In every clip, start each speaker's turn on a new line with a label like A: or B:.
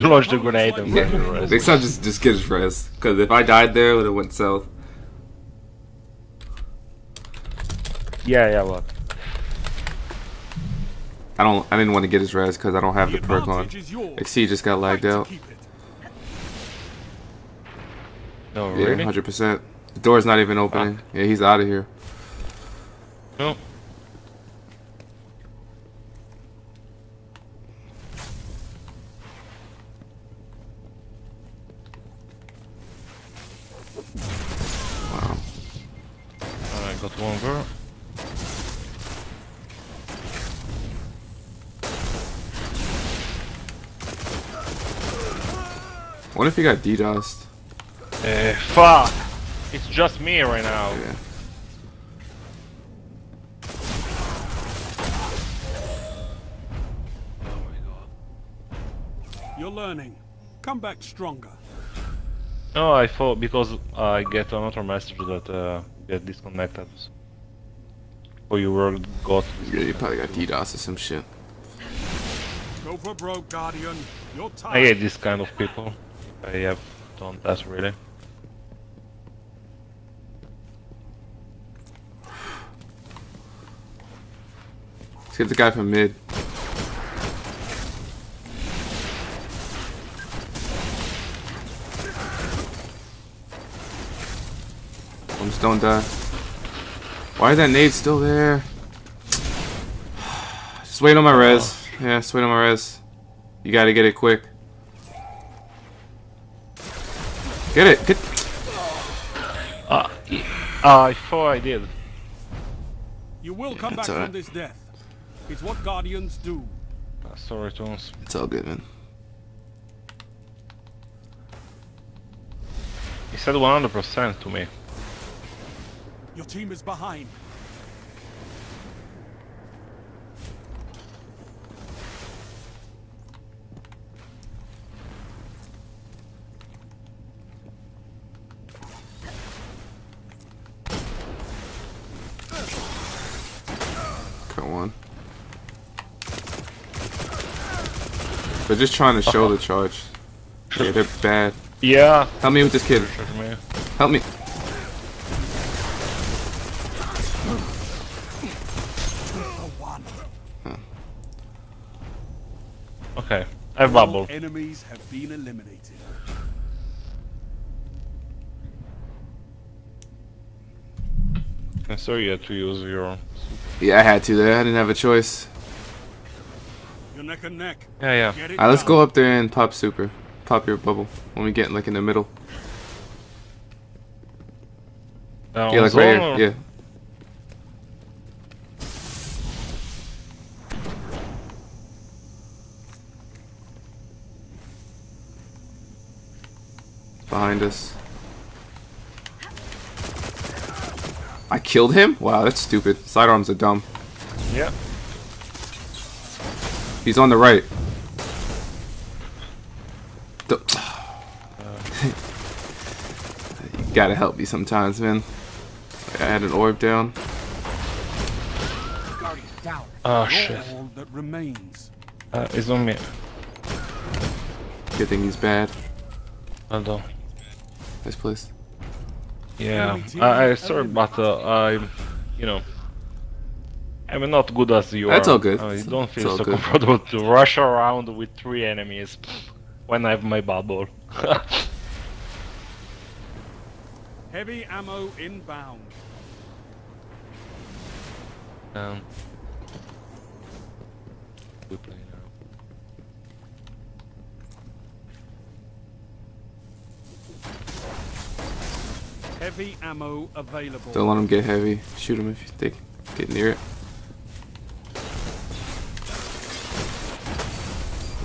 A: Launch the grenade and burn the
B: Yeah.
A: rest.
B: Next time, just just get his res. Because if I died there, it would have went south.
A: Yeah, yeah, what?
B: I don't. I didn't want to get his res because I don't have the perk on.
C: advantage is yours.
B: XC just got lagged
C: Fight
B: out.
C: keep it.
A: No,
B: Yeah,
A: really?
B: hundred percent. The door's not even ah. opening. Yeah, he's out of here.
A: No.
B: Wow.
A: I got one girl.
B: What if he got DDoSed?
A: Eh, fuck! It's just me right now.
B: Yeah.
A: Oh my god.
C: You're learning. Come back stronger.
A: No, I thought because I get another message that uh, get disconnected. Or you were got.
B: Yeah, you probably got DDoS or some shit.
C: Go for broke, Guardian. You're
A: I hate this kind of people. I have done that really.
B: Let's get the guy from mid. Almost don't die. Why is that nade still there? Just wait on my res. Yeah, just wait on my res. You gotta get it quick. Get it! Get
A: Ah, ah, I thought I did.
C: You will come back
B: alright.
C: from this death. It's what Guardians do.
A: Ah, sorry, Tones.
B: It's all good, man.
A: He said 100% to me.
C: Your team is behind.
B: Cut one. They're just trying to show the charge. Yeah, they're bad.
A: Yeah.
B: Help me with this kid. Help me.
A: Okay. I have
C: All
A: bubble.
C: enemies have been eliminated.
A: I'm sorry you had to use your.
B: Yeah, I had to there. I didn't have a choice.
C: You're neck and neck.
A: Yeah, yeah.
B: Alright, let's go up there and pop super. Pop your bubble when we get like in the middle. Yeah, like right
A: zone or-
B: here. Yeah. Behind us. I killed him? Wow, that's stupid. Sidearms are dumb.
A: Yeah.
B: He's on the right. The- you gotta help me sometimes, man. I had an orb down.
A: Oh shit.
C: all that remains.
A: Uh, it's on me.
B: Good thing he's bad.
A: Hold on.
B: Nice place.
A: Yeah. I, I sorry, but uh, I'm, you know, I'm not good as you
B: That's
A: are.
B: all good.
A: I don't feel so
B: good.
A: comfortable to rush around with three enemies when I have my bubble.
C: Heavy ammo inbound.
A: um, we play now.
C: Heavy ammo available.
B: Don't let him get heavy. Shoot him if they get near it.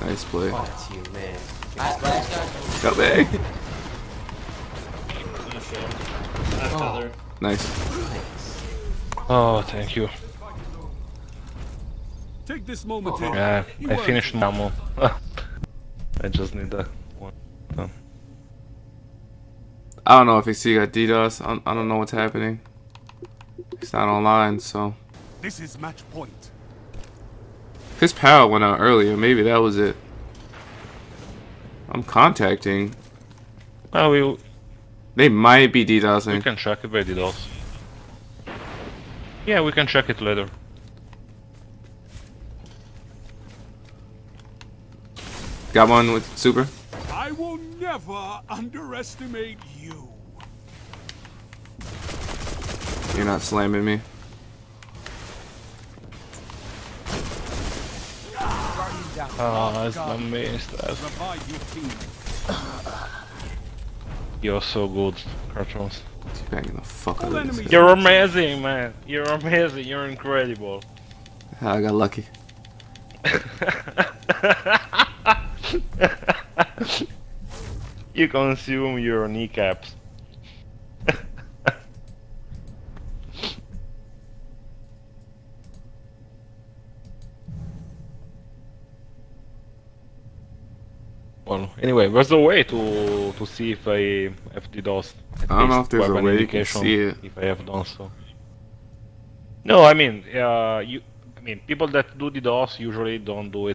B: Nice play.
D: Fuck you, man. Last, last guy.
B: Got back.
D: Oh,
B: Nice.
A: Oh, thank you.
C: Take this moment.
A: Yeah, I finished
C: it.
A: ammo. I just need that one. Oh.
B: I don't know if XC got DDoS. I don't, I don't know what's happening. He's not online, so
C: This is match point.
B: his power went out earlier. Maybe that was it. I'm contacting.
A: Oh, we
B: They might be
A: we can check if they did also. Yeah, we can check it later.
B: Got one with super.
C: I will never underestimate you.
B: You're not slamming me.
A: Ah, it's the missed.
C: Revive your team.
A: You're so good, cartoons.
B: Banging the fuck out of this.
A: You're amazing, man. You're amazing. You're incredible.
B: I got lucky.
A: you consume your kneecaps. well, anyway, there's a way to to see if I have DDoS.
B: I don't know if there's a way you can see it.
A: If I have done so. No, I mean, uh, you. I mean, people that do DDoS usually don't do it